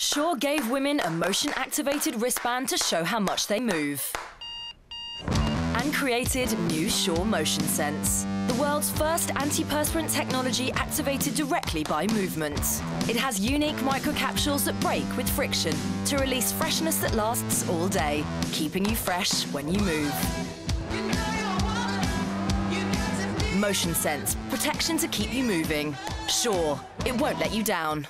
Sure gave women a motion activated wristband to show how much they move. And created new Sure Motion Sense, the world's first antiperspirant technology activated directly by movement. It has unique microcapsules that break with friction to release freshness that lasts all day, keeping you fresh when you move. Motion Sense, protection to keep you moving. Sure, it won't let you down.